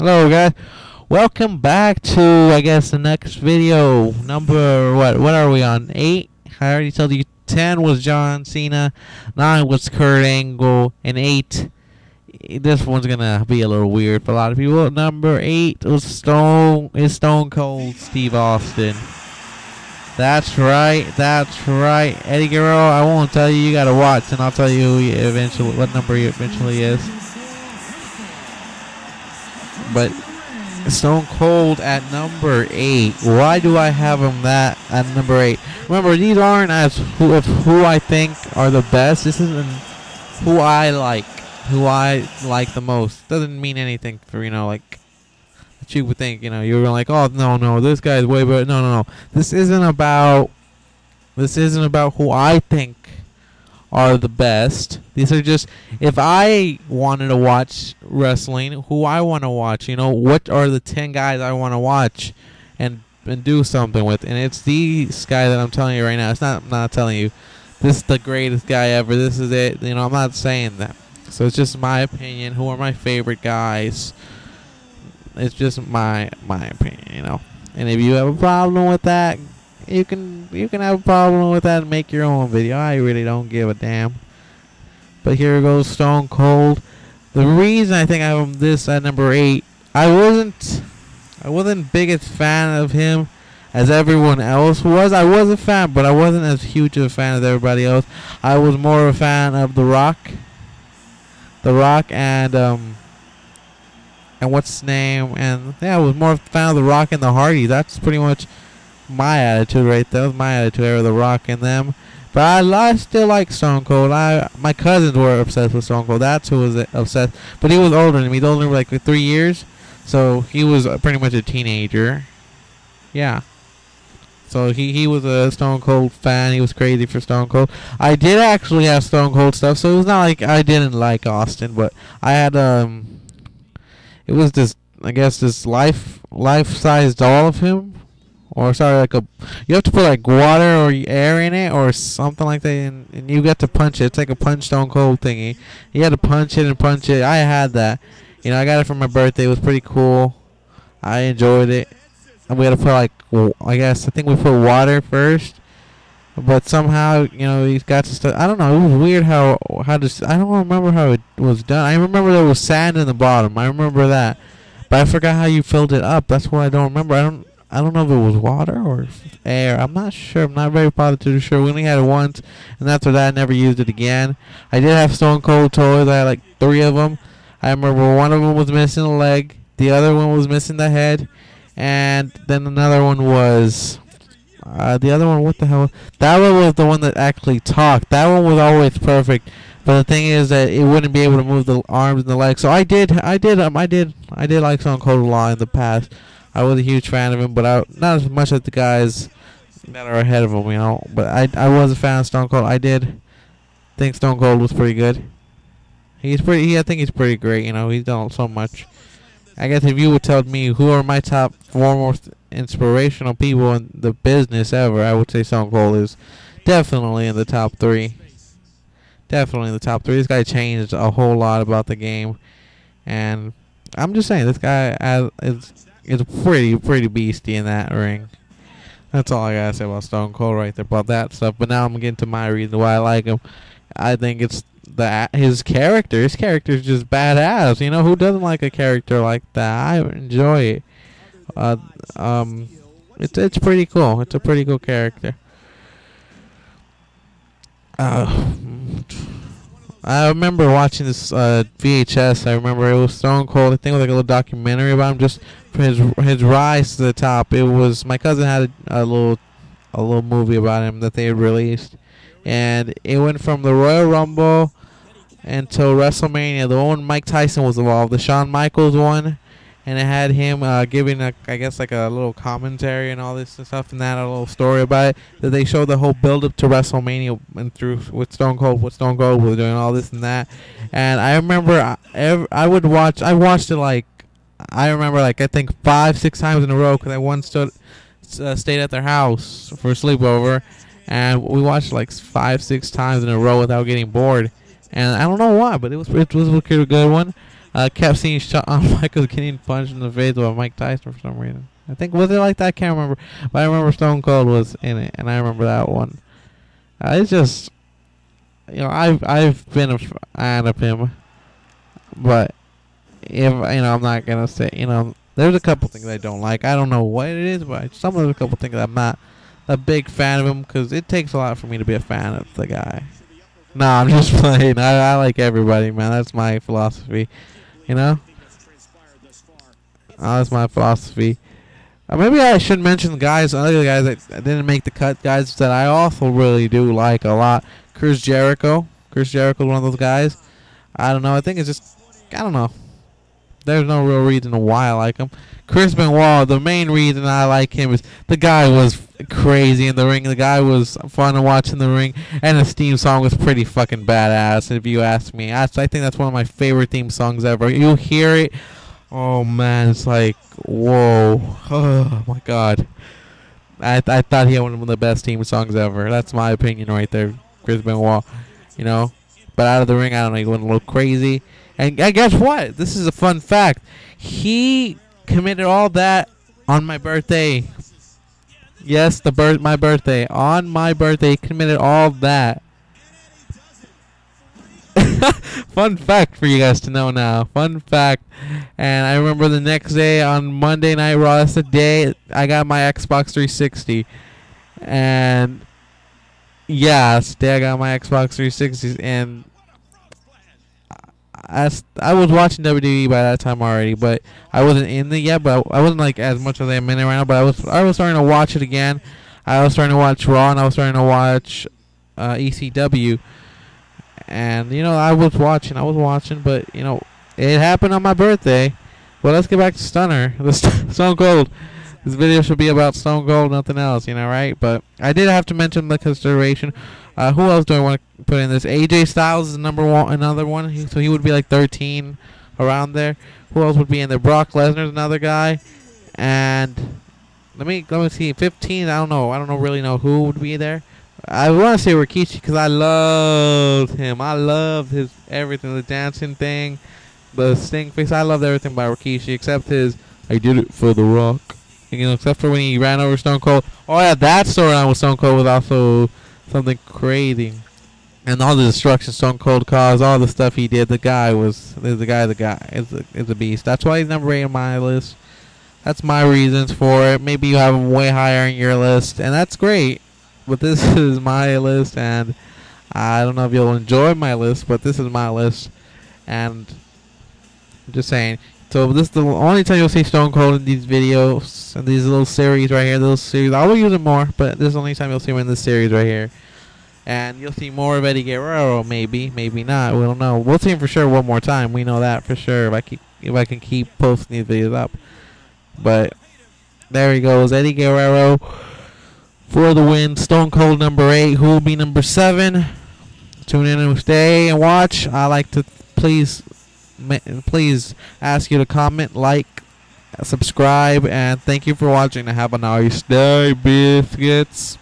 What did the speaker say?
Hello guys, welcome back to I guess the next video number what what are we on eight? I already told you ten was John Cena, nine was Kurt Angle, and eight. This one's gonna be a little weird for a lot of people. Number eight was Stone is Stone Cold Steve Austin. That's right, that's right, Eddie Guerrero. I won't tell you. You gotta watch, and I'll tell you eventually what number he eventually is. But Stone Cold at number eight. Why do I have him that at number eight? Remember, these aren't as who of who I think are the best. This isn't who I like, who I like the most. Doesn't mean anything for you know like that you would think. You know, you're like, oh no, no, this guy's way better. No, no, no. This isn't about. This isn't about who I think are the best. These are just if I wanted to watch wrestling, who I want to watch. You know, what are the ten guys I want to watch and and do something with? And it's these guy that I'm telling you right now. It's not. I'm not telling you. This is the greatest guy ever. This is it. You know, I'm not saying that. So it's just my opinion. Who are my favorite guys? It's just my my opinion. You know. And if you have a problem with that, you can you can have a problem with that and make your own video. I really don't give a damn. But here goes Stone Cold. The reason I think I have him this at number eight, I wasn't I wasn't biggest fan of him as everyone else was. I was a fan, but I wasn't as huge of a fan as everybody else. I was more of a fan of The Rock. The Rock and um and what's his name and yeah, I was more of a fan of The Rock and the Hardy. That's pretty much my attitude right there. That was my attitude over The Rock and them. But I, I still like Stone Cold. I my cousins were obsessed with Stone Cold. That's who was obsessed. But he was older than me. He older like three years, so he was pretty much a teenager. Yeah. So he, he was a Stone Cold fan. He was crazy for Stone Cold. I did actually have Stone Cold stuff, so it was not like I didn't like Austin, but I had um, it was this I guess this life life size doll of him or sorry, like a you have to put like water or air in it or something like that, and, and you got to punch it. It's like a punch Stone Cold thingy. You had to punch it and punch it. I had that. You know, I got it for my birthday. It was pretty cool. I enjoyed it. And we had to put like I guess I think we put water first, but somehow you know he's got to. St- I don't know. It was weird how how to. I don't remember how it was done. I remember there was sand in the bottom. I remember that, but I forgot how you filled it up. That's what I don't remember. I don't. I don't know if it was water or air. I'm not sure. I'm not very positive sure. We only had it once, and after that, I never used it again. I did have Stone Cold toys. I had like three of them. I remember one of them was missing a leg. The other one was missing the head, and then another one was. Uh, the other one, what the hell? That one was the one that actually talked. That one was always perfect. But the thing is that it wouldn't be able to move the arms and the legs. So I did, I did, um, I did, I did like Stone Cold a lot in the past. I was a huge fan of him, but I not as much as the guys that are ahead of him, you know. But I I was a fan of Stone Cold. I did think Stone Cold was pretty good. He's pretty. He, I think he's pretty great. You know, he's done so much. I guess if you would tell me who are my top four most inspirational people in the business ever, I would say Stone Cold is definitely in the top three. Definitely in the top three. This guy changed a whole lot about the game, and I'm just saying this guy is is pretty pretty beastie in that ring. That's all I gotta say about Stone Cold right there about that stuff. But now I'm getting to my reason why I like him. I think it's that his character. His character is just badass. You know who doesn't like a character like that? I enjoy it. Uh, um, it's it's pretty cool. It's a pretty cool character. Uh, I remember watching this uh, VHS. I remember it was Stone Cold. I think it was like a little documentary about him, just his his rise to the top. It was my cousin had a, a little a little movie about him that they had released, and it went from the Royal Rumble until WrestleMania. The one Mike Tyson was involved, the Shawn Michaels one, and it had him uh, giving a, I guess like a little commentary and all this and stuff and that a little story about it that they showed the whole build up to WrestleMania and through with Stone Cold what Stone Cold was doing all this and that. And I remember I, ev- I would watch I watched it like I remember like I think five six times in a row because I once stood uh, stayed at their house for a sleepover. And we watched like five six times in a row without getting bored. And I don't know why but it was it was a good one uh, kept seeing Shawn Michaels getting punched in the face by Mike Tyson for some reason. I think was it like that? I can't remember, but I remember Stone Cold was in it, and I remember that one. Uh, it's just, you know, I've I've been a fan of him, but if you know, I'm not gonna say, you know, there's a couple things I don't like. I don't know what it is, but some of the couple things I'm not a big fan of him because it takes a lot for me to be a fan of the guy. Nah, I'm just playing. I, I like everybody, man. That's my philosophy. You know? Oh, that's my philosophy. Uh, maybe I should mention the guys, other guys that didn't make the cut, guys that I also really do like a lot. Chris Jericho. Chris Jericho is one of those guys. I don't know. I think it's just, I don't know. There's no real reason why I like him. Chris Benoit, the main reason I like him is the guy was crazy in the ring. The guy was fun to watch in the ring, and his theme song was pretty fucking badass. If you ask me, I, I think that's one of my favorite theme songs ever. You hear it, oh man, it's like whoa, oh my god. I I thought he had one of the best theme songs ever. That's my opinion right there, Chris Benoit. You know, but out of the ring, I don't know, he went a little crazy. And, and guess what? This is a fun fact. He committed all that on my birthday. Yes, the birth my birthday. On my birthday, committed all that. Fun fact for you guys to know now. Fun fact. And I remember the next day on Monday Night Raw, that's the day I got my Xbox 360. And yeah, that's the day I got my Xbox 360. And I, I was watching WWE by that time already, but I wasn't in it yet. But I wasn't like as much as I'm in it right now. But I was I was starting to watch it again. I was starting to watch Raw and I was starting to watch uh, ECW. And you know I was watching, I was watching, but you know it happened on my birthday. Well, let's get back to Stunner, the Stone Cold. This video should be about Stone Cold, nothing else, you know, right? But I did have to mention the consideration uh, who else do I want to put in this? AJ Styles is number one, another one. So he would be like 13 around there. Who else would be in there? Brock Lesnar's another guy. And let me let me see. 15. I don't know. I don't know really know who would be there. I want to say Rikishi because I loved him. I loved his everything, the dancing thing, the stink face. I loved everything about Rikishi except his I did it for The Rock. You know, except for when he ran over Stone Cold. Oh yeah, that storyline with Stone Cold was also something crazy. And all the destruction Stone Cold caused, all the stuff he did, the guy was the guy the guy is a, is a beast. That's why he's number eight on my list. That's my reasons for it. Maybe you have him way higher in your list, and that's great. But this is my list, and I don't know if you'll enjoy my list, but this is my list, and I'm just saying. So this is the only time you'll see Stone Cold in these videos and these little series right here. Little series. I will use it more, but this is the only time you'll see him in this series right here. And you'll see more of Eddie Guerrero, maybe, maybe not. We don't know. We'll see him for sure one more time. We know that for sure. If I keep, if I can keep posting these videos up. But there he goes, Eddie Guerrero for the win. Stone Cold number eight. Who will be number seven? Tune in and stay and watch. I like to please please ask you to comment, like, subscribe, and thank you for watching. Have a nice day, biscuits.